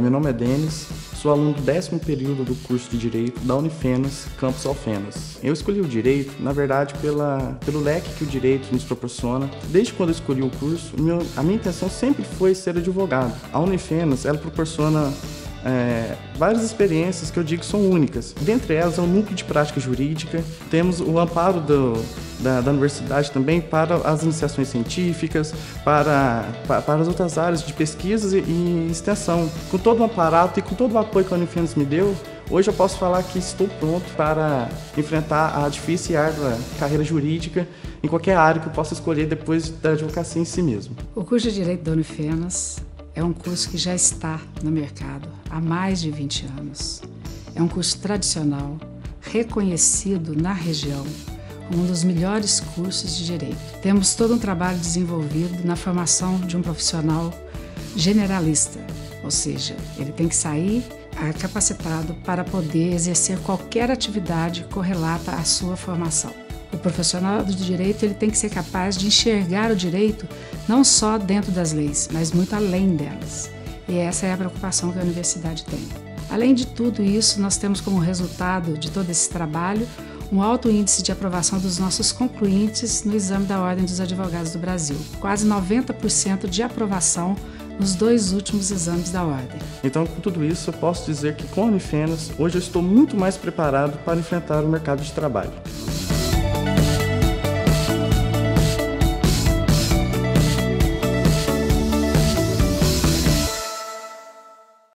meu nome é Denis, sou aluno do décimo período do curso de Direito da Unifenas, Campus Alfenas. Eu escolhi o Direito, na verdade, pela, pelo leque que o Direito nos proporciona. Desde quando eu escolhi o curso, meu, a minha intenção sempre foi ser advogado. A Unifenas, ela proporciona é, várias experiências que eu digo são únicas. Dentre elas é o núcleo de prática jurídica, temos o amparo do, da, da, universidade também para as iniciações científicas, para, para, para as outras áreas de pesquisa e, e, extensão. Com todo o aparato e com todo o apoio que a Unifenas me deu, hoje eu posso falar que estou pronto para enfrentar a difícil e árdua carreira jurídica em qualquer área que eu possa escolher depois da advocacia em si mesmo. O curso de Direito da Unifenas é um curso que já está no mercado há mais de 20 anos. É um curso tradicional, reconhecido na região como um dos melhores cursos de direito. Temos todo um trabalho desenvolvido na formação de um profissional generalista, ou seja, ele tem que sair capacitado para poder exercer qualquer atividade correlata à sua formação. O profissional do direito ele tem que ser capaz de enxergar o direito não só dentro das leis, mas muito além delas. E essa é a preocupação que a universidade tem. Além de tudo isso, nós temos como resultado de todo esse trabalho um alto índice de aprovação dos nossos concluintes no exame da Ordem dos Advogados do Brasil, quase 90% de aprovação nos dois últimos exames da Ordem. Então, com tudo isso, eu posso dizer que com a Unifenas, hoje eu estou muito mais preparado para enfrentar o mercado de trabalho.